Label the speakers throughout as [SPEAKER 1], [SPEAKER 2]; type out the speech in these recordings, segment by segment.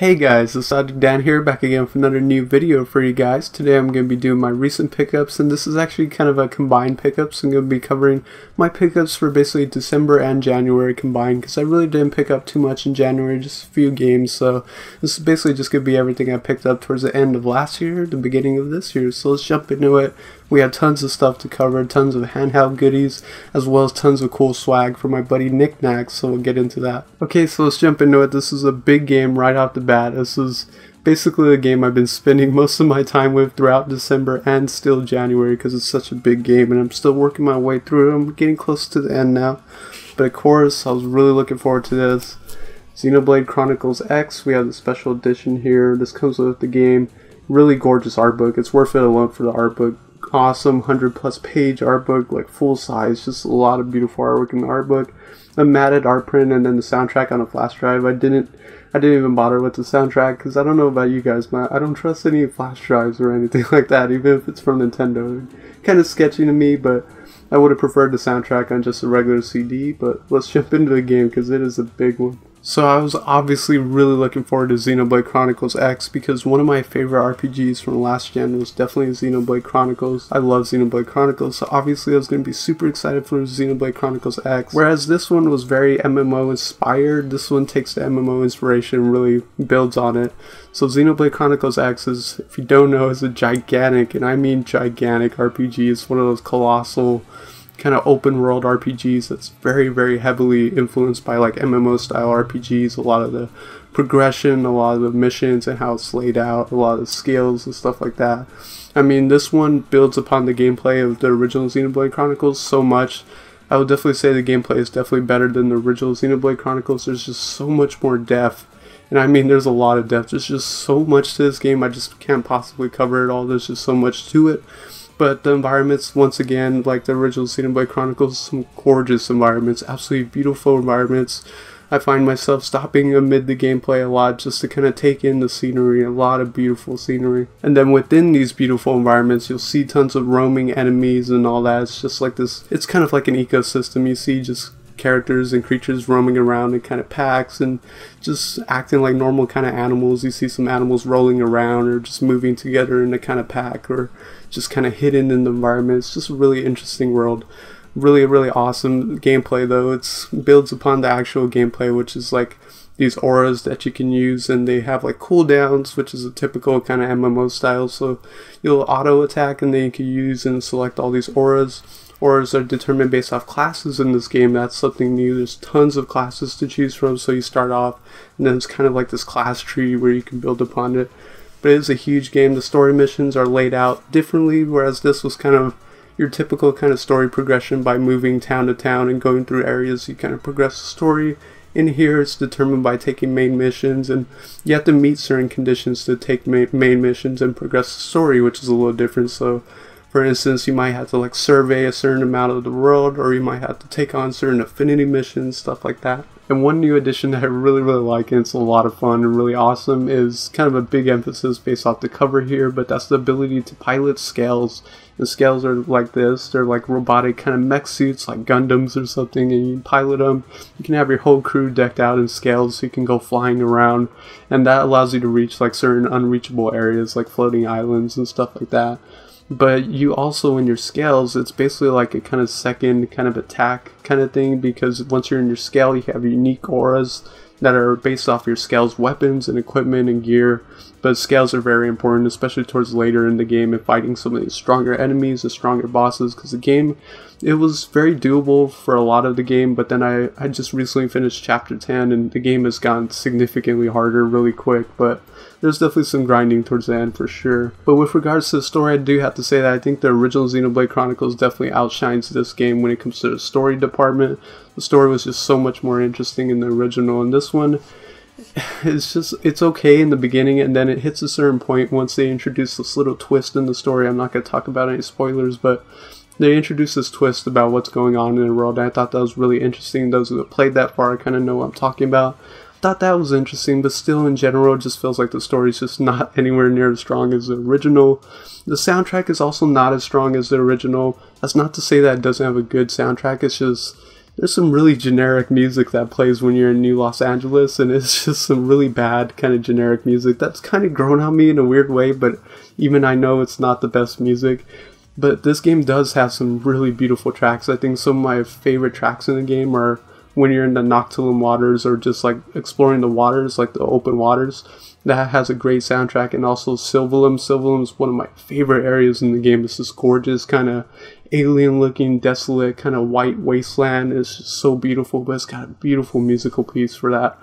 [SPEAKER 1] Hey guys, it's Nostalgic Dan here, back again with another new video for you guys. Today I'm going to be doing my recent pickups, and this is actually kind of a combined pickups. I'm going to be covering my pickups for basically December and January combined, because I really didn't pick up too much in January, just a few games, so this is basically just going to be everything I picked up towards the end of last year, the beginning of this year. So let's jump into it. We have tons of stuff to cover, tons of handheld goodies, as well as tons of cool swag for my buddy Nick Knack, so we'll get into that. Okay, so let's jump into it. This is a big game right off the bat. This is basically a game I've been spending most of my time with throughout December and still January because it's such a big game and I'm still working my way through it. I'm getting close to the end now. But of course, I was really looking forward to this. Xenoblade Chronicles X, we have the special edition here. This comes with the game. Really gorgeous art book. It's worth it alone for the art book awesome 100 plus page art book, like full size, just a lot of beautiful artwork in the art book. A matted art print and then the soundtrack on a flash drive. I didn't I didn't even bother with the soundtrack because I don't know about you guys, but I don't trust any flash drives or anything like that, even if it's from Nintendo. Kind of sketchy to me, but I would have preferred the soundtrack on just a regular CD. But let's jump into the game because it is a big one. So I was obviously really looking forward to Xenoblade Chronicles X because one of my favorite RPGs from last gen was definitely Xenoblade Chronicles. I love Xenoblade Chronicles, so obviously I was going to be super excited for Xenoblade Chronicles X. Whereas this one was very MMO inspired, this one takes the MMO inspiration and really builds on it. So Xenoblade Chronicles X is, if you don't know, is a gigantic, and I mean gigantic RPG. It's one of those colossal kind of open world RPGs that's very, very heavily influenced by like MMO style RPGs. A lot of the progression, a lot of the missions and how it's laid out, a lot of the skills and stuff like that. I mean, this one builds upon the gameplay of the original Xenoblade Chronicles so much. I would definitely say the gameplay is definitely better than the original Xenoblade Chronicles. There's just so much more depth. And I mean, there's a lot of depth. There's just so much to this game. I just can't possibly cover it all. There's just so much to it. But the environments, once again, like the original Xenoblade Chronicles, some gorgeous environments, absolutely beautiful environments. I find myself stopping amid the gameplay a lot just to kind of take in the scenery, a lot of beautiful scenery. And then within these beautiful environments, you'll see tons of roaming enemies and all that. It's just like this, it's kind of like an ecosystem. You see just characters and creatures roaming around in kind of packs and just acting like normal kind of animals. You see some animals rolling around or just moving together in a kind of pack or just kind of hidden in the environment. It's just a really interesting world. Really, really awesome gameplay though. It's builds upon the actual gameplay, which is like these auras that you can use and they have like cooldowns which is a typical kind of MMO style so you'll auto attack and then you can use and select all these auras Auras are determined based off classes in this game. That's something new. There's tons of classes to choose from, so you start off, and then it's kind of like this class tree where you can build upon it. But it is a huge game. The story missions are laid out differently, whereas this was kind of your typical kind of story progression by moving town to town and going through areas. You kind of progress the story. In here, it's determined by taking main missions, and you have to meet certain conditions to take main missions and progress the story, which is a little different. So for instance, you might have to like survey a certain amount of the world, or you might have to take on certain affinity missions, stuff like that. And one new addition that I really, really like, and it's a lot of fun and really awesome, is kind of a big emphasis based off the cover here, but that's the ability to pilot Skells. And Skells are like this, they're like robotic kind of mech suits, like Gundams or something, and you pilot them. You can have your whole crew decked out in Skells so you can go flying around, and that allows you to reach like certain unreachable areas, like floating islands and stuff like that but you also in your Skells it's basically like a kind of second kind of attack kind of thing because once you're in your Skell you have unique auras that are based off your Skells weapons and equipment and gear but Skells are very important especially towards later in the game and fighting some of the stronger enemies and stronger bosses because the game it was very doable for a lot of the game but then I, I just recently finished chapter 10 and the game has gotten significantly harder really quick but there's definitely some grinding towards the end for sure. But with regards to the story, I do have to say that I think the original Xenoblade Chronicles definitely outshines this game when it comes to the story department. The story was just so much more interesting in the original, and this one it's just it's okay in the beginning and then it hits a certain point once they introduce this little twist in the story. I'm not going to talk about any spoilers but they introduce this twist about what's going on in the world and i thought that was really interesting. Those who have played that far kind of know what i'm talking about thought that was interesting, but still, in general, it just feels like the story's just not anywhere near as strong as the original. The soundtrack is also not as strong as the original. That's not to say that it doesn't have a good soundtrack, it's just there's some really generic music that plays when you're in New Los Angeles, and it's just some really bad kind of generic music that's kind of grown on me in a weird way, but even I know it's not the best music. But this game does have some really beautiful tracks. I think some of my favorite tracks in the game are when you're in the Noctilum waters or just like exploring the waters, like the open waters. That has a great soundtrack, and also Sylvalum. Sylvalum is one of my favorite areas in the game. It's this gorgeous kind of alien looking, desolate, kind of white wasteland. It's just so beautiful, but it's got a beautiful musical piece for that.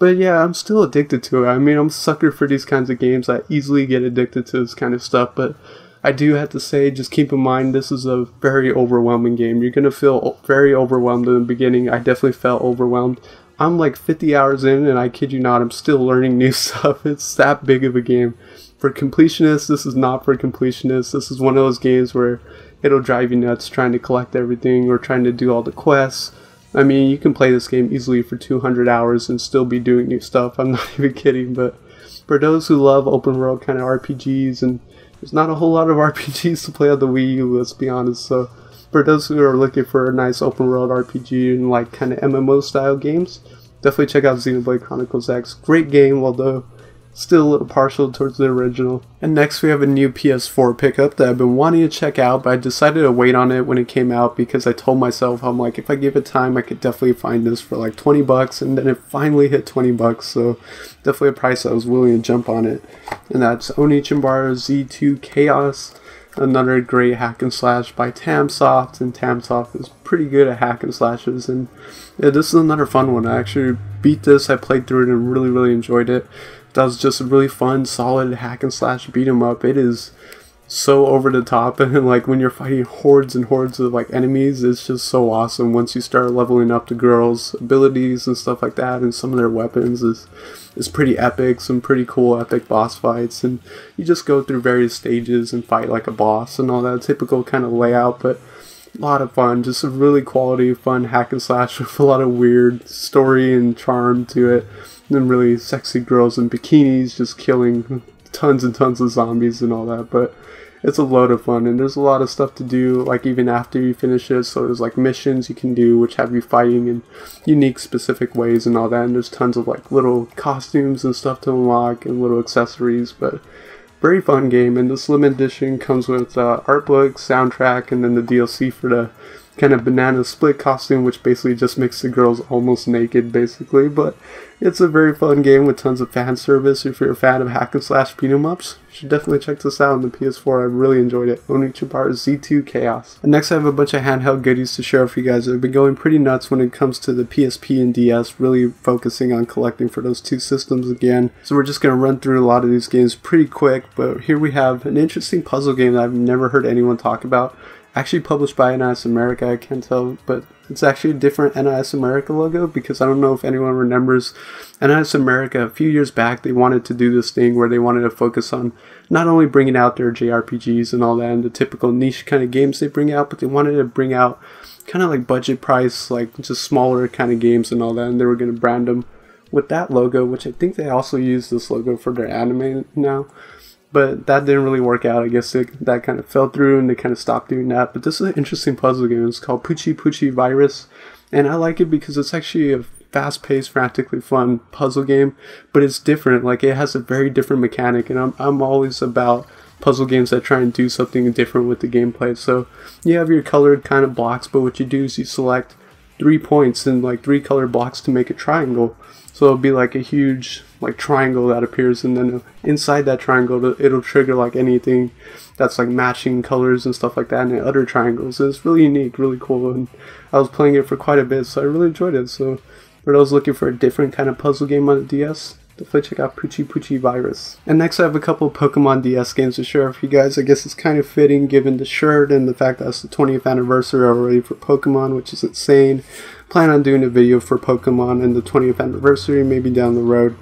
[SPEAKER 1] But yeah, I'm still addicted to it. I mean, I'm a sucker for these kinds of games. I easily get addicted to this kind of stuff, but I do have to say, just keep in mind, this is a very overwhelming game. You're going to feel very overwhelmed in the beginning. I definitely felt overwhelmed. I'm like 50 hours in, and I kid you not, I'm still learning new stuff. It's that big of a game. For completionists, this is not for completionists. This is one of those games where it'll drive you nuts trying to collect everything or trying to do all the quests. I mean, you can play this game easily for 200 hours and still be doing new stuff. I'm not even kidding, but for those who love open world kind of RPGs and there's not a whole lot of RPGs to play on the Wii U, let's be honest. So for those who are looking for a nice open world RPG and like kind of MMO style games, definitely check out Xenoblade Chronicles X. Great game, although still a little partial towards the original. And next we have a new PS4 pickup that I've been wanting to check out, but I decided to wait on it when it came out because I told myself, I'm like, if I give it time, I could definitely find this for like 20 bucks, and then it finally hit 20 bucks, so definitely a price I was willing to jump on it. And that's Onechanbara Z2 Chaos, another great hack and slash by Tamsoft, and Tamsoft is pretty good at hack and slashes, and yeah, this is another fun one. I actually beat this, I played through it and really, really enjoyed it that was just a really fun, solid hack and slash beat 'em up. It is so over the top and like when you're fighting hordes and hordes of like enemies it's just so awesome once you start leveling up the girls abilities and stuff like that and some of their weapons is is pretty epic some pretty cool epic boss fights and you just go through various stages and fight like a boss and all that typical kind of layout but a lot of fun just a really quality fun hack and slash with a lot of weird story and charm to it and really sexy girls in bikinis just killing tons and tons of zombies and all that. But it's a load of fun and there's a lot of stuff to do like even after you finish it so there's like missions you can do which have you fighting in unique specific ways and all that and there's tons of like little costumes and stuff to unlock and little accessories but very fun game and this limited edition comes with uh, art book soundtrack and then the dlc for the kind of banana split costume, which basically just makes the girls almost naked, basically. But it's a very fun game with tons of fan service. If you're a fan of hack and slash beat 'em ups, you should definitely check this out on the PS4. I really enjoyed it. Onechanbara Z2 Chaos. And next, I have a bunch of handheld goodies to share with you guys. I've been going pretty nuts when it comes to the PSP and DS, really focusing on collecting for those two systems again. So we're just going to run through a lot of these games pretty quick. But here we have an interesting puzzle game that I've never heard anyone talk about actually published by NIS America, I can't tell, but it's actually a different NIS America logo because I don't know if anyone remembers NIS America. A few years back they wanted to do this thing where they wanted to focus on not only bringing out their JRPGs and all that and the typical niche kind of games they bring out, but they wanted to bring out kind of like budget price, like just smaller kind of games and all that, and they were going to brand them with that logo, which I think they also use this logo for their anime now but that didn't really work out. I guess it, that kind of fell through and they kind of stopped doing that. But this is an interesting puzzle game. It's called Puchi Puchi Virus, and I like it because it's actually a fast-paced, frantically fun puzzle game, but it's different. Like it has a very different mechanic, and I'm I'm always about puzzle games that try and do something different with the gameplay. So you have your colored kind of blocks, but what you do is you select three points and like three colored blocks to make a triangle. So it'll be like a huge like triangle that appears and then inside that triangle it'll trigger like anything that's like matching colors and stuff like that and other triangles. it's really unique, really cool and I was playing it for quite a bit so I really enjoyed it. So for those looking for a different kind of puzzle game on the DS, definitely check out Puchi Puchi Virus. And next I have a couple Pokemon DS games to share with you guys. I guess it's kind of fitting given the shirt and the fact that it's the 20th anniversary already for Pokemon, which is insane plan on doing a video for Pokemon and the 20th anniversary, maybe down the road.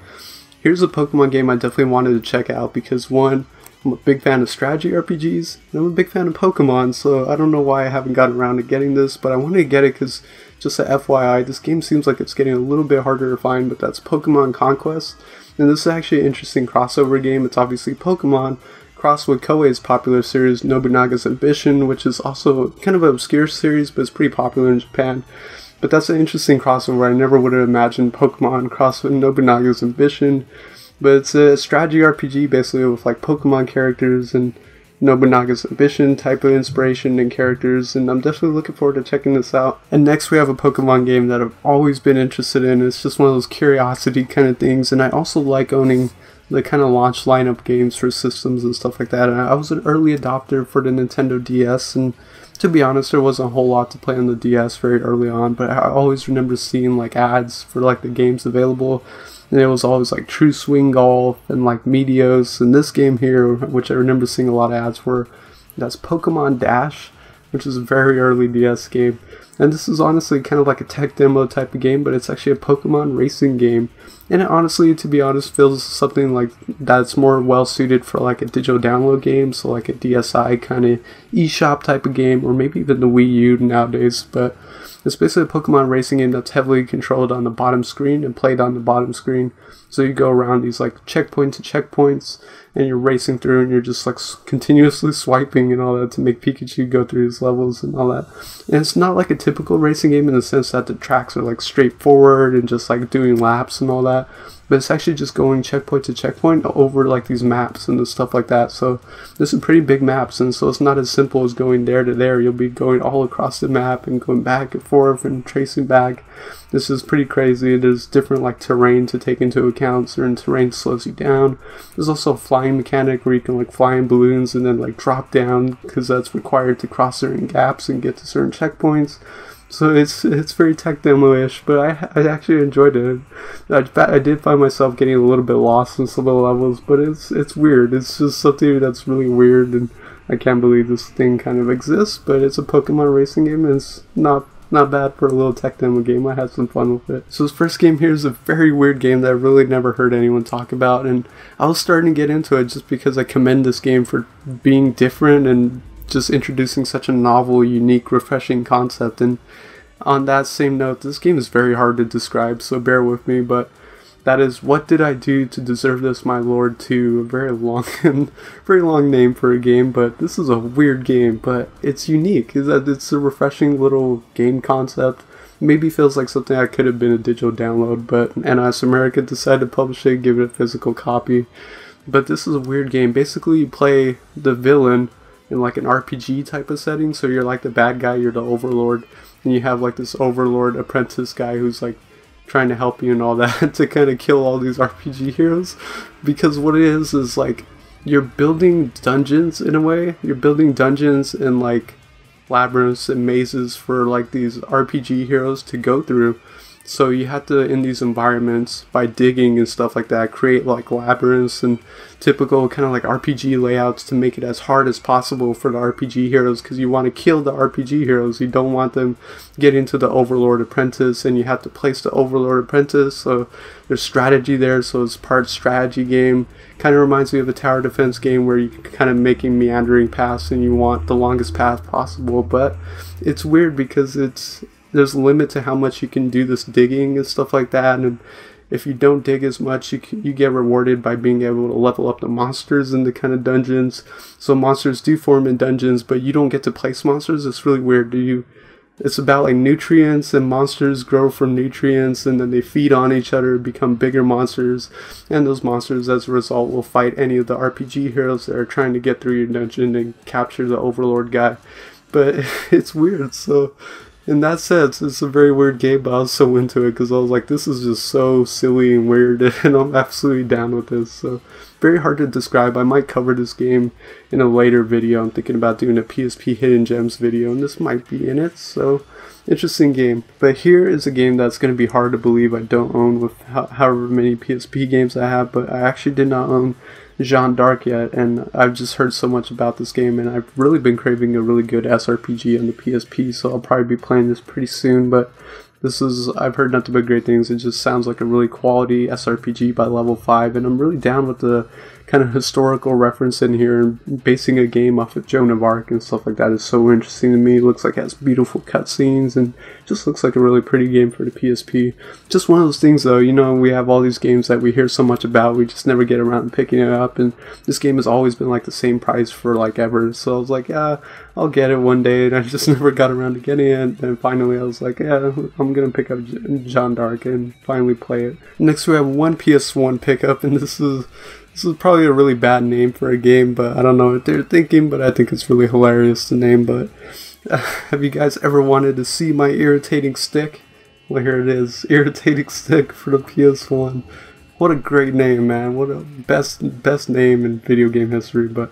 [SPEAKER 1] Here's a Pokemon game I definitely wanted to check out because one, I'm a big fan of strategy RPGs, and I'm a big fan of Pokemon, so I don't know why I haven't gotten around to getting this, but I wanted to get it because, just a FYI, this game seems like it's getting a little bit harder to find, but that's Pokemon Conquest. And this is actually an interesting crossover game. It's obviously Pokemon, crossed with Koei's popular series Nobunaga's Ambition, which is also kind of an obscure series, but it's pretty popular in Japan. But that's an interesting crossover. I never would have imagined Pokemon cross with Nobunaga's Ambition. But it's a strategy RPG basically with like Pokemon characters and Nobunaga's Ambition type of inspiration and characters, and I'm definitely looking forward to checking this out. And next we have a Pokemon game that I've always been interested in. It's just one of those curiosity kind of things, and I also like owning the kind of launch lineup games for systems and stuff like that. And I was an early adopter for the Nintendo DS, and to be honest, there wasn't a whole lot to play on the DS very early on, but I always remember seeing like ads for like the games available and it was always like True Swing Golf and like Meteos. And this game here, which I remember seeing a lot of ads for, that's Pokemon Dash, which is a very early DS game. And this is honestly kind of like a tech demo type of game, but it's actually a Pokemon racing game. And it honestly, to be honest, feels something like that's more well suited for like a digital download game, so like a DSi kind of eShop type of game, or maybe even the Wii U nowadays. But it's basically a Pokemon racing game that's heavily controlled on the bottom screen and played on the bottom screen. So you go around these like checkpoints to checkpoints, and you're racing through, and you're just like continuously swiping and all that to make Pikachu go through these levels and all that. And it's not like a typical racing game in the sense that the tracks are like straightforward and just like doing laps and all that but it's actually just going checkpoint to checkpoint over like these maps and stuff like that. So this is pretty big maps, and so it's not as simple as going there to there. You'll be going all across the map and going back and forth and tracing back. This is pretty crazy. There's different like terrain to take into account. Certain terrain slows you down. There's also a flying mechanic where you can like fly in balloons and then like drop down because that's required to cross certain gaps and get to certain checkpoints. So it's it's very tech demo-ish, but I I actually enjoyed it. I, I did find myself getting a little bit lost in some of the levels, but it's it's weird. It's just something that's really weird, and I can't believe this thing kind of exists. But it's a Pokemon racing game, and it's not not bad for a little tech demo game. I had some fun with it. So this first game here is a very weird game that I really never heard anyone talk about, and I was starting to get into it just because I commend this game for being different and just introducing such a novel, unique, refreshing concept. And on that same note, this game is very hard to describe, so bear with me. But that is what did I do to deserve this, my lord? To a very long and very long name for a game, but this is a weird game, but it's unique. Is that it's a refreshing little game concept. Maybe feels like something that could have been a digital download, but NIS America decided to publish it, give it a physical copy. But this is a weird game. Basically, you play the villain in like an RPG type of setting. So you're like the bad guy, you're the overlord, and you have like this overlord apprentice guy who's like trying to help you and all that to kind of kill all these RPG heroes. Because what it is is like you're building dungeons in a way. You're building dungeons and like labyrinths and mazes for like these RPG heroes to go through. So you have to, in these environments, by digging and stuff like that, create like labyrinths and typical kind of like RPG layouts to make it as hard as possible for the RPG heroes because you want to kill the RPG heroes. You don't want them getting to the Overlord Apprentice and you have to place the Overlord Apprentice. So there's strategy there, so it's part strategy game. Kind of reminds me of a tower defense game where you're kind of making meandering paths and you want the longest path possible. But it's weird because it's there's a limit to how much you can do this digging and stuff like that and if you don't dig as much you, you get rewarded by being able to level up the monsters in the kind of dungeons. So monsters do form in dungeons but you don't get to place monsters. It's really weird. Do you it's about like nutrients and monsters grow from nutrients and then they feed on each other become bigger monsters and those monsters as a result will fight any of the rpg heroes that are trying to get through your dungeon and capture the overlord guy. But it's weird so in that sense, it's a very weird game, but I was so into it because I was like, this is just so silly and weird, and I'm absolutely down with this. So, very hard to describe. I might cover this game in a later video. I'm thinking about doing a PSP Hidden Gems video, and this might be in it. So, interesting game. But here is a game that's going to be hard to believe I don't own with however many PSP games I have, but I actually did not own Jeanne d'Arc yet, and I've just heard so much about this game, and I've really been craving a really good SRPG on the PSP, so I'll probably be playing this pretty soon, but this is, I've heard nothing but great things. It just sounds like a really quality SRPG by level 5, and I'm really down with the kind of historical reference in here and basing a game off of Joan of Arc and stuff like that is so interesting to me. It looks like it has beautiful cutscenes and just looks like a really pretty game for the PSP. Just one of those things though, you know, we have all these games that we hear so much about, we just never get around to picking it up and this game has always been like the same price for like ever. So I was like, yeah, I'll get it one day and I just never got around to getting it. And finally I was like, yeah, I'm gonna pick up Jeanne d'Arc and finally play it. Next we have one PS1 pickup and this is this is probably a really bad name for a game, but I don't know what they're thinking, but I think it's really hilarious to name. But uh, have you guys ever wanted to see my irritating stick? Well, here it is, irritating stick for the PS1. What a great name, man! What a best best name in video game history. But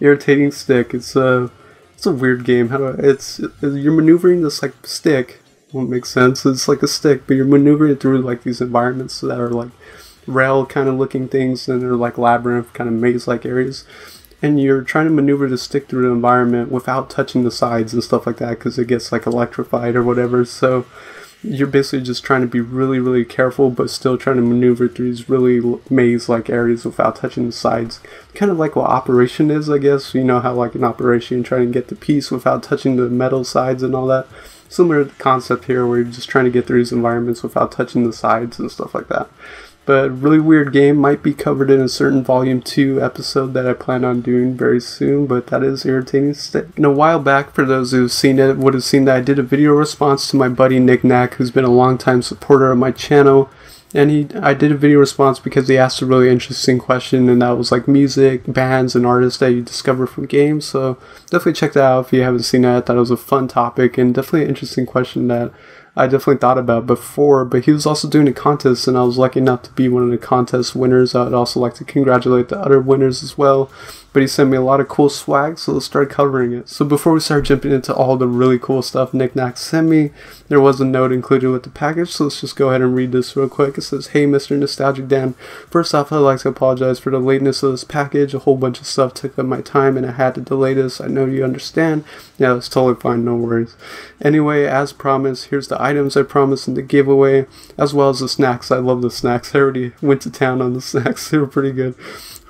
[SPEAKER 1] irritating stick, it's a it's a weird game. How do I, it's you're maneuvering this like stick. Won't make sense. It's like a stick, but you're maneuvering through like these environments that are like rail kind of looking things and they're like labyrinth kind of maze like areas. And you're trying to maneuver to stick through the environment without touching the sides and stuff like that because it gets like electrified or whatever. So you're basically just trying to be really really careful but still trying to maneuver through these really maze like areas without touching the sides. Kind of like what operation is i guess. You know how like an operation trying to get the piece without touching the metal sides and all that? Similar concept here where you're just trying to get through these environments without touching the sides and stuff like that but really weird game might be covered in a certain volume 2 episode that I plan on doing very soon, but that is irritating. And a while back, for those who've seen it, would have seen that I did a video response to my buddy Nick Knack, who's been a longtime supporter of my channel. And he, I did a video response because he asked a really interesting question, and that was like music, bands, and artists that you discover from games. So definitely check that out if you haven't seen that. That was a fun topic and definitely an interesting question that I definitely thought about before, but he was also doing a contest, and I was lucky enough to be one of the contest winners. I'd also like to congratulate the other winners as well but he sent me a lot of cool swag, so let's start covering it. So before we start jumping into all the really cool stuff Nick Knack sent me, there was a note included with the package, so let's just go ahead and read this real quick. It says, Hey Mr. Nostalgic Dan, first off I'd like to apologize for the lateness of this package. A whole bunch of stuff took up my time and I had to delay this. I know you understand. Yeah, that's totally fine, no worries. Anyway, as promised, here's the items I promised in the giveaway, as well as the snacks. I love the snacks. I already went to town on the snacks, they were pretty good.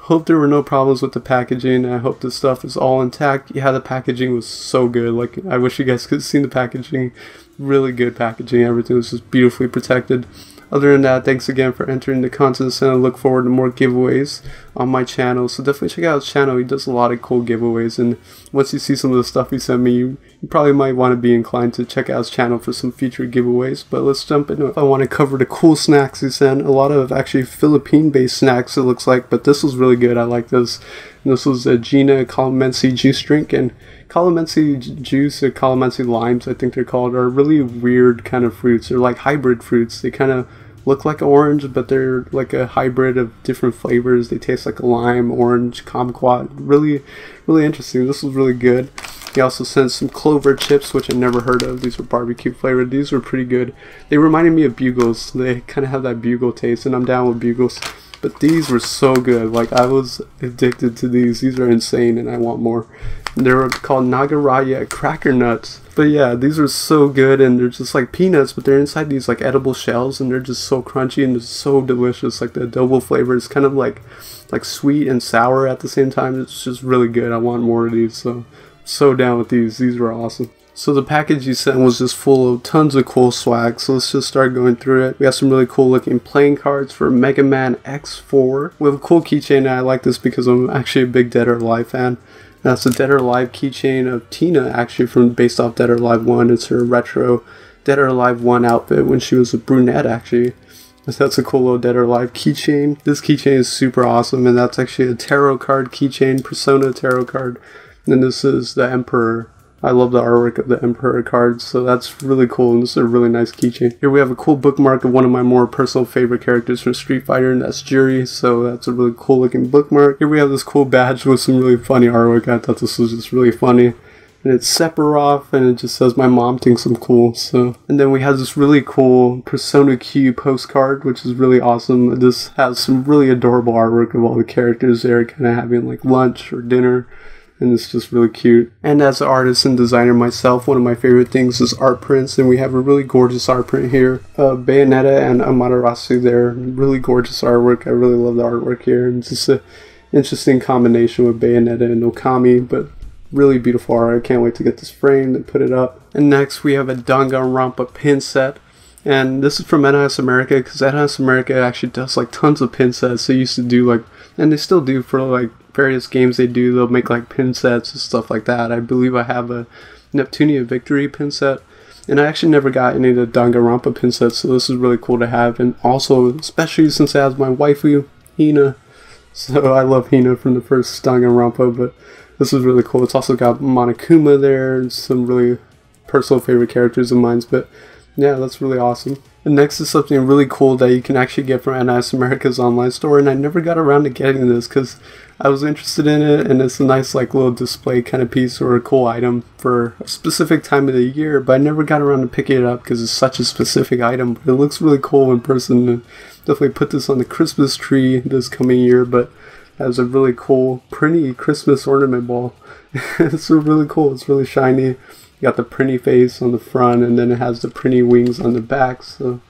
[SPEAKER 1] Hope there were no problems with the packaging. I hope the stuff is all intact. Yeah, the packaging was so good. Like, I wish you guys could have seen the packaging. Really good packaging. Everything was just beautifully protected. Other than that, thanks again for entering the contest, and I look forward to more giveaways on my channel. So definitely check out his channel. He does a lot of cool giveaways, and once you see some of the stuff he sent me, you, you probably might want to be inclined to check out his channel for some future giveaways. But let's jump into it. I want to cover the cool snacks he sent. A lot of actually Philippine-based snacks, it looks like, but this was really good. I like this. And this was a Gina calamansi juice drink, and calamansi juice or calamansi limes, I think they're called, are really weird kind of fruits. They're like hybrid fruits. They kind of look like orange, but they're like a hybrid of different flavors. They taste like a lime, orange, kumquat. Really, really interesting. This was really good. He also sent some clover chips, which I never heard of. These were barbecue flavored. These were pretty good. They reminded me of bugles. They kind of have that bugle taste, and I'm down with bugles. But these were so good. Like I was addicted to these. These are insane, and I want more. They're called Nagaraya cracker nuts. But yeah, these are so good, and they're just like peanuts, but they're inside these like edible shells, and they're just so crunchy and just so delicious. Like the double flavor is kind of like like sweet and sour at the same time. It's just really good. I want more of these. So so down with these. These were awesome. So the package you sent was just full of tons of cool swag. So let's just start going through it. We got some really cool looking playing cards for Mega Man X4. We have a cool keychain and I like this because I'm actually a big Dead or Alive fan. That's a Dead or Alive keychain of Tina actually from based off Dead or Alive 1. It's her retro Dead or Alive 1 outfit when she was a brunette actually. That's a cool little Dead or Alive keychain. This keychain is super awesome and that's actually a tarot card keychain, Persona tarot card. And this is the Emperor I love the artwork of the Emperor cards, so that's really cool, and this is a really nice keychain. Here we have a cool bookmark of one of my more personal favorite characters from Street Fighter, and that's Juri, so that's a really cool looking bookmark. Here we have this cool badge with some really funny artwork. I thought this was just really funny. And it's Sephiroth, and it just says my mom thinks I'm cool. So, and then we have this really cool Persona Q postcard, which is really awesome. This has some really adorable artwork of all the characters there, kind of having like lunch or dinner and it's just really cute. And as an artist and designer myself, one of my favorite things is art prints, and we have a really gorgeous art print here. Uh, Bayonetta and Amaterasu there, really gorgeous artwork. I really love the artwork here, and just a interesting combination with Bayonetta and Okami, but really beautiful art. I can't wait to get this framed and put it up. And next we have a Danganronpa pin set. And this is from NIS America because NIS America actually does like tons of pin sets. They used to do like, and they still do for like various games they do. They'll make like pin sets and stuff like that. I believe I have a Neptunia Victory pin set. And I actually never got any of the Danganronpa pin sets, so this is really cool to have. And also, especially since I have my waifu, Hina. So I love Hina from the first Danganronpa, but this is really cool. It's also got Monokuma there and some really personal favorite characters of mine. But yeah, that's really awesome. And next is something really cool that you can actually get from NIS America's online store, and I never got around to getting this because I was interested in it, and it's a nice like little display kind of piece or a cool item for a specific time of the year. But I never got around to picking it up because it's such a specific item. But it looks really cool in person. And definitely put this on the Christmas tree this coming year. But has a really cool, Prinny Christmas ornament ball. it's really cool. It's really shiny. You got the Prinny face on the front, and then it has the Prinny wings on the back. So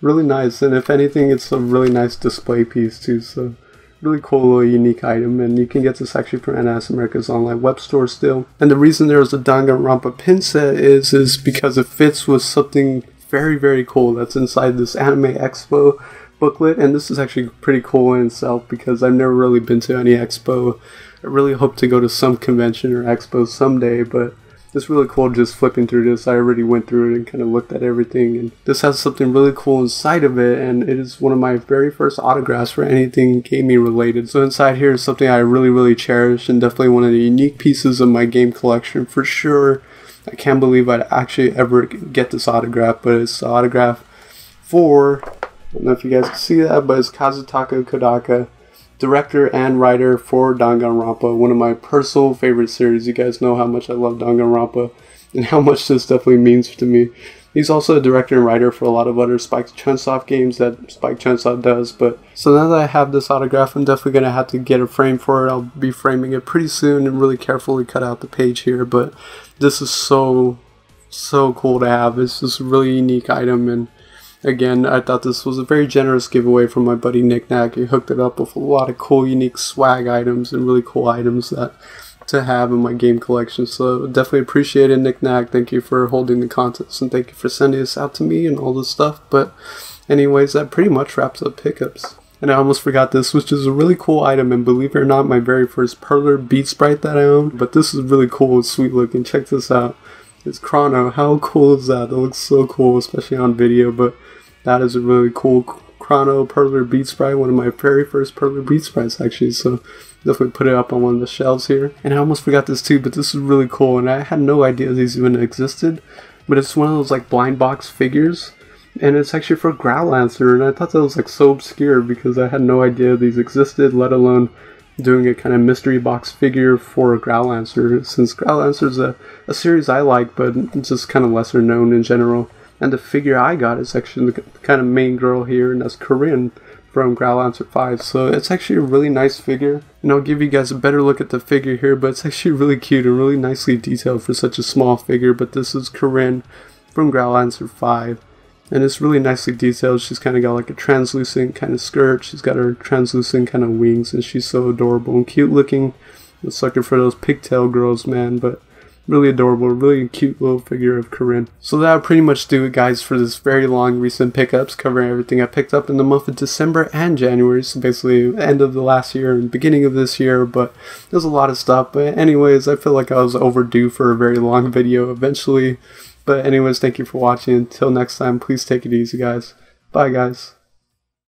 [SPEAKER 1] really nice. And if anything, it's a really nice display piece too. So really cool little unique item and you can get this actually from NIS America's online web store still. And the reason there's a Danganronpa pin set is is because it fits with something very very cool that's inside this Anime Expo booklet and this is actually pretty cool in itself because I've never really been to any expo. I really hope to go to some convention or expo someday but it's really cool just flipping through this. I already went through it and kind of looked at everything. And this has something really cool inside of it. And it is one of my very first autographs for anything gaming related. So inside here is something I really, really cherish and definitely one of the unique pieces of my game collection for sure. I can't believe I'd actually ever get this autograph, but it's autograph for, I don't know if you guys can see that, but it's Kazutaka Kodaka director and writer for Danganronpa, one of my personal favorite series. You guys know how much I love Danganronpa and how much this definitely means to me. He's also a director and writer for a lot of other Spike Chunsoft games that Spike Chunsoft does. But so now that I have this autograph, I'm definitely gonna have to get a frame for it. I'll be framing it pretty soon and really carefully cut out the page here. But this is so so cool to have. It's just a really unique item and Again, I thought this was a very generous giveaway from my buddy Nick Knack. He hooked it up with a lot of cool, unique swag items and really cool items that to have in my game collection. So definitely appreciate it, Nick Knack. Thank you for holding the contest and thank you for sending this out to me and all this stuff. But anyways, that pretty much wraps up pickups. And I almost forgot this, which is a really cool item, and believe it or not, my very first Perler Bead Sprite that I own. But this is really cool and sweet looking. Check this out. It's Chrono. How cool is that? That looks so cool, especially on video. But that is a really cool Chrono Perler Bead Sprite, one of my very first Perler Bead Sprites actually. So definitely put it up on one of the shelves here. And I almost forgot this too, but this is really cool, and I had no idea these even existed. But it's one of those like blind box figures, and it's actually for Growlancer, and I thought that was like so obscure because I had no idea these existed, let alone doing a kind of mystery box figure for Growlancer, since Growlancer is a, a series I like, but it's just kind of lesser known in general. And the figure I got is actually the kind of main girl here, and that's Corinne from Growlancer 5. So it's actually a really nice figure. And I'll give you guys a better look at the figure here, but it's actually really cute and really nicely detailed for such a small figure. But this is Corinne from Growlancer 5. And it's really nicely detailed. She's kind of got like a translucent kind of skirt. She's got her translucent kind of wings, and she's so adorable and cute looking. I'm sucker for those pigtail girls, man. But Really adorable, really cute little figure of Corinne. So that'll pretty much do it guys for this very long recent pickups covering everything I picked up in the month of December and January. So basically end of the last year and beginning of this year, but there's a lot of stuff. But anyways, I feel like I was overdue for a very long video eventually. But anyways, thank you for watching. Until next time, please take it easy guys. Bye guys.